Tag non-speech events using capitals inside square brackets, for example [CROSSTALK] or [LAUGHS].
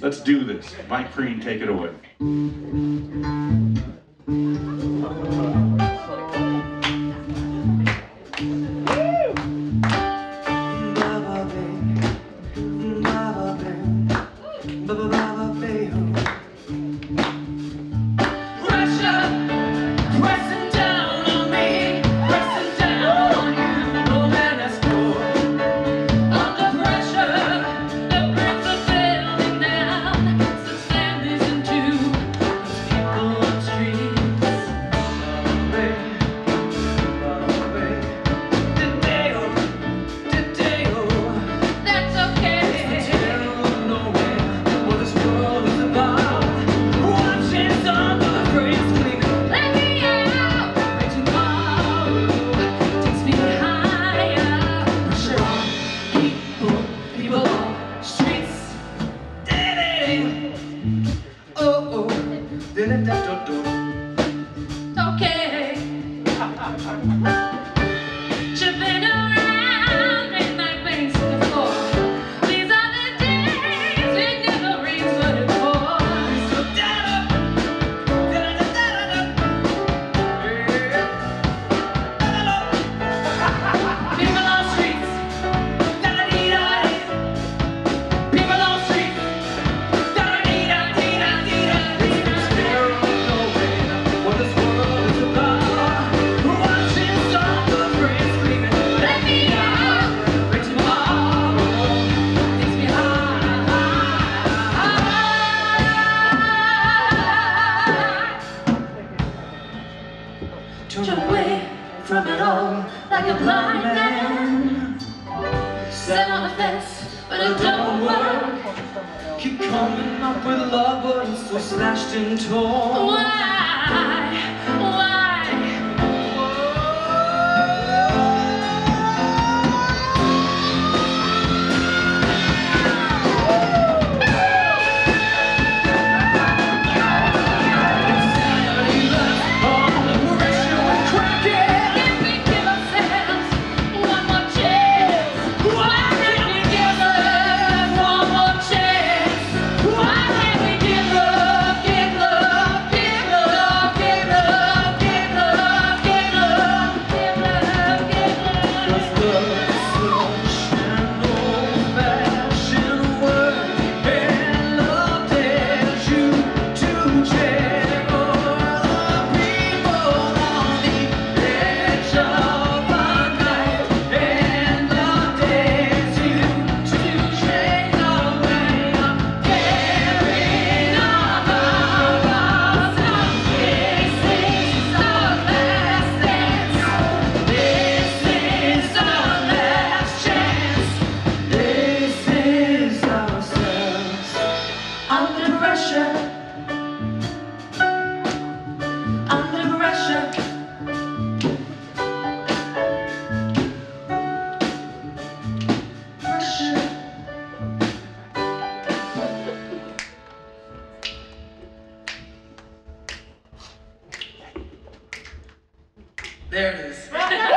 Let's do this. Mike Preen, take it away. Turn away from it all like a blind man. Set on a fence, but it don't work. Keep coming up with love, but it's so slashed and torn. Why? There it is. [LAUGHS]